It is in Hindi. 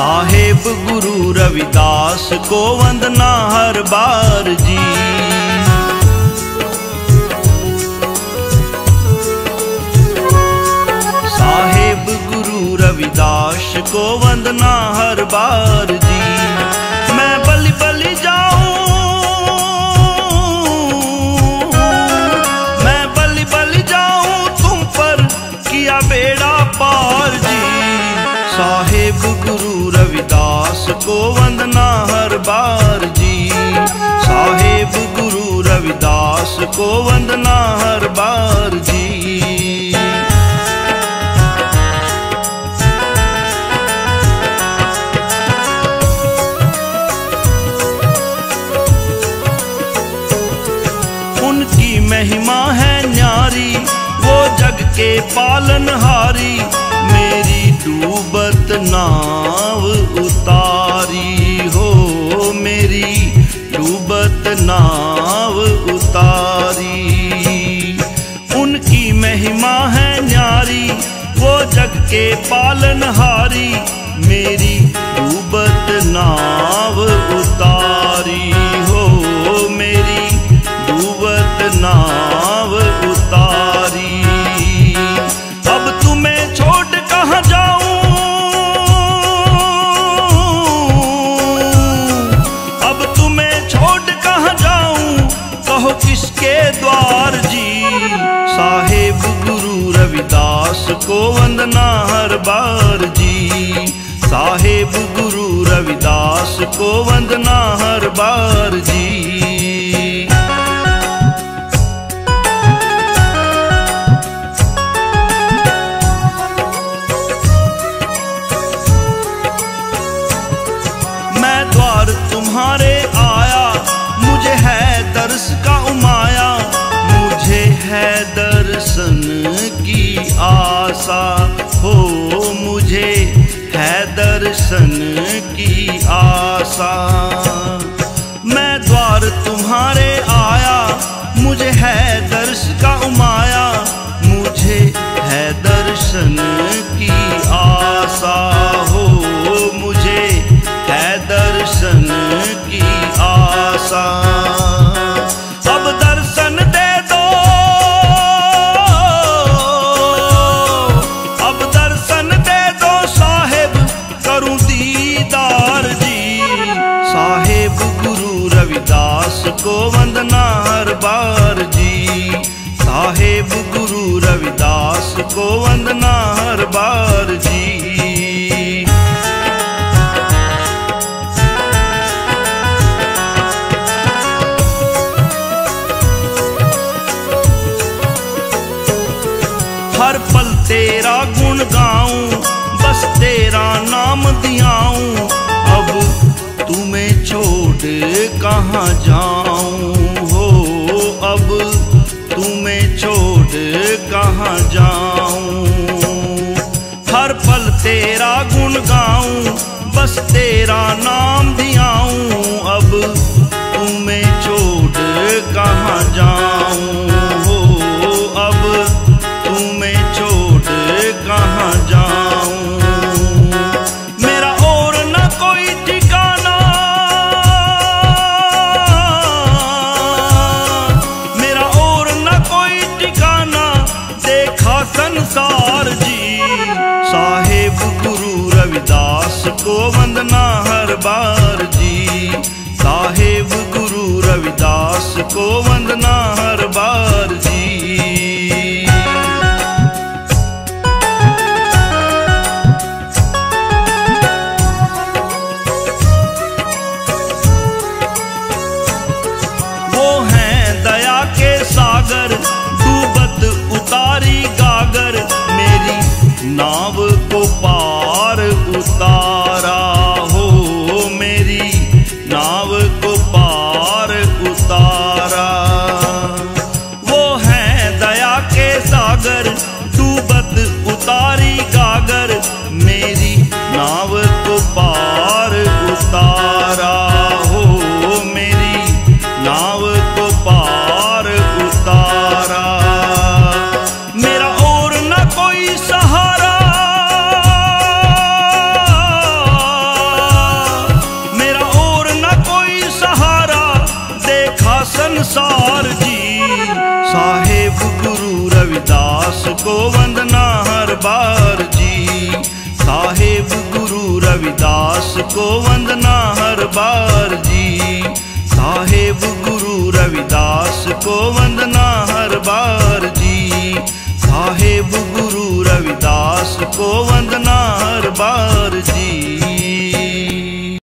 साहेब गुरु रविदास को वंदना हर बार जी। साहेब गुरु रविदास को वंदना हर बार जी। वंदना हर बार जी। साहेब गुरु रविदास को वंदना हर बार जी। उनकी महिमा है न्यारी, वो जग के पालनहारी। मेरी डूबत नाव डूबत नाव उतारी। उनकी महिमा है न्यारी वो जग के पालनहारी मेरी किसके द्वार जी? साहेब गुरु रविदास को वंदना हर बार जी। साहेब गुरु रविदास को वंदना हर बार जी। है दर्शन की आशा हो मुझे, है दर्शन की आशा। मैं द्वार तुम्हारे आया, मुझे है दर्श का उमाया। रविदास को वंदना हर छोड़ कहाँ जाऊँ? हर पल तेरा गुण गाऊं बस तेरा नाम दियाऊं अब देखा जी। साहेब गुरु रविदास को वंदना हर बार जी। साहेब गुरु रविदास को वंदना हर बार पार उतारा। बार जी। साहेब गुरु रविदास को वंदना हर बार जी। साहेब गुरु रविदास को